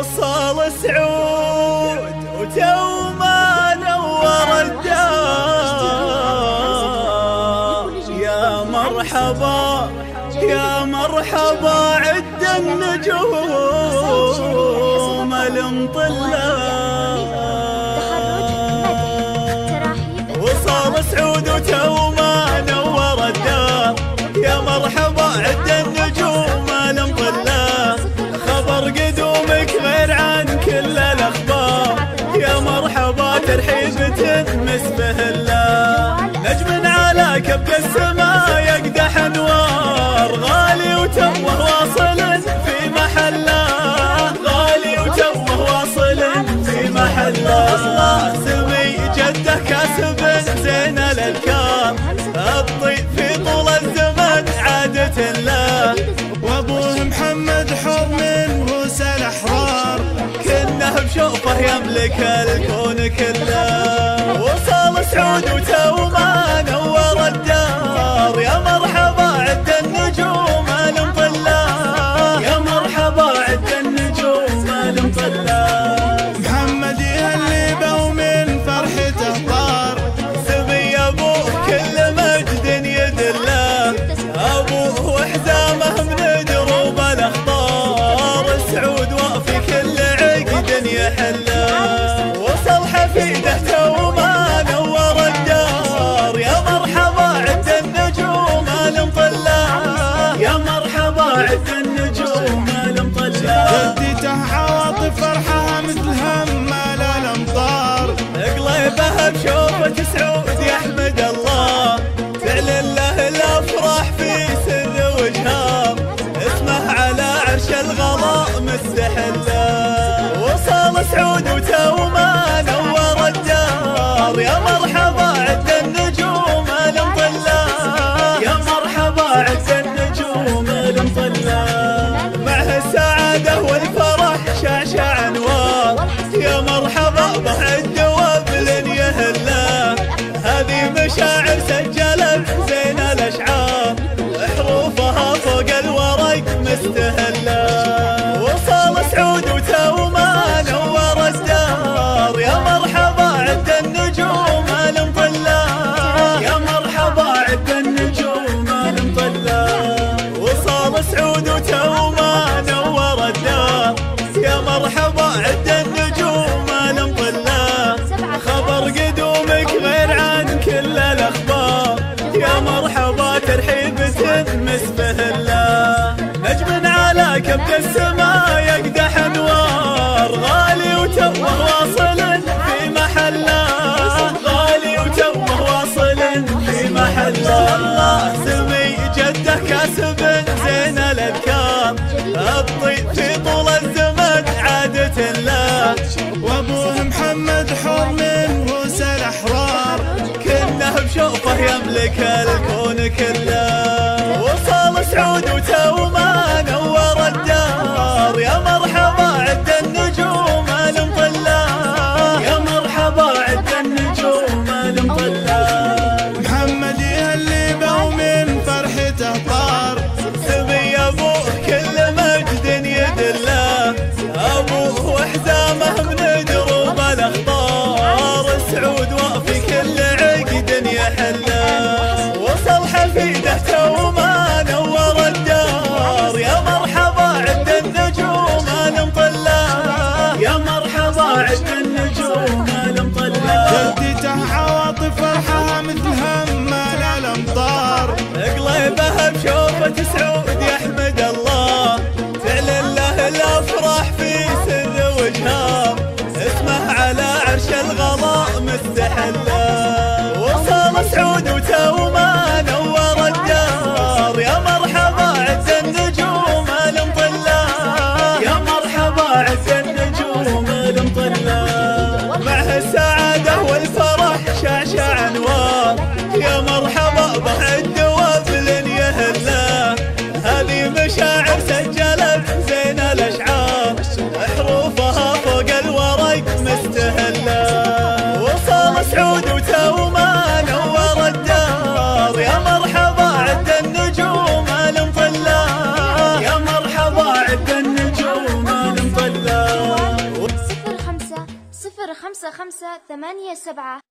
وصال سعود وتو ما نور الدار. يا مرحبا يا مرحبا عد النجوم المطلة. على كبد السماء يقدح أنوار غالي وتمه واصل في محله. غالي وتمه واصل في محله. سمي جده كاسب زين الافكار الطيب في طول الزمن عادة له. وأبوه محمد حر من روس الاحرار كنه بشوفه يملك الكون كله. وصال سعود وتو Allah بشوفة سعود يحمد الله. تعلن له الأفراح في سر وجهار اسمه على عرش الغلاء مستحله وصل سعود وتو وتو ما نور الدار يا مرحبا عد النجوم المطلة خبر قدومك غير عن كل الأخبار. يا مرحبا ترحيب تنمس به الله نجم على كبد السماء يقدح أنوار. غالي وتوه واصل في محله غالي وتوه واصل في محله سمي جده كاسب زين الطيب في طول الزمن عادة له وأبوه محمد حر من روس الاحرار كنه بشوفه يملك الكون كله. بشوفة سعود يحمد الله. تعلن له الأفراح في سر وجهار اسمه على عرش الغلاء مستحله خمسة ثمانية سبعة.